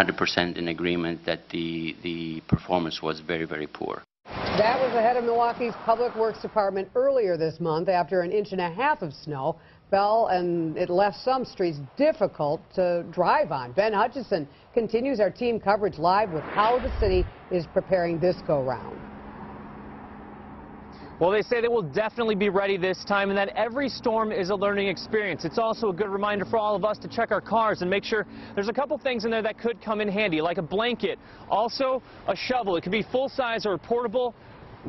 100% in agreement that the, the performance was very, very poor. That was ahead of Milwaukee's Public Works Department earlier this month after an inch and a half of snow fell and it left some streets difficult to drive on. Ben Hutchison continues our team coverage live with how the city is preparing this go-round. Well, they say they will definitely be ready this time and that every storm is a learning experience. It's also a good reminder for all of us to check our cars and make sure there's a couple things in there that could come in handy, like a blanket, also a shovel. It could be full-size or portable.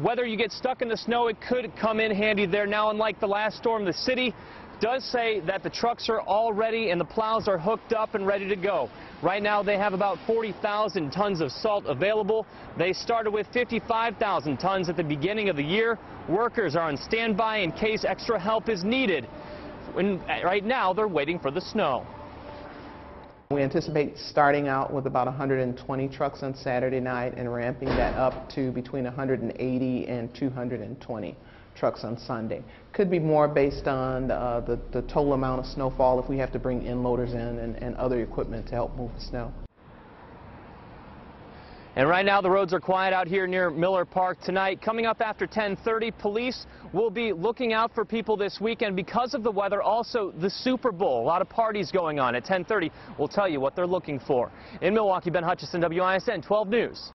Whether you get stuck in the snow, it could come in handy there. Now, unlike the last storm, the city does say that the trucks are all ready and the plows are hooked up and ready to go. Right now they have about 40,000 tons of salt available. They started with 55,000 tons at the beginning of the year. Workers are on standby in case extra help is needed. Right now they're waiting for the snow. We anticipate starting out with about 120 trucks on Saturday night and ramping that up to between 180 and 220 trucks on Sunday. Could be more based on uh, the, the total amount of snowfall if we have to bring in loaders in and, and other equipment to help move the snow. And right now the roads are quiet out here near Miller Park tonight. Coming up after 1030, police will be looking out for people this weekend because of the weather. Also the Super Bowl. A lot of parties going on at 1030. We'll tell you what they're looking for. In Milwaukee, Ben Hutchison, WISN 12 News.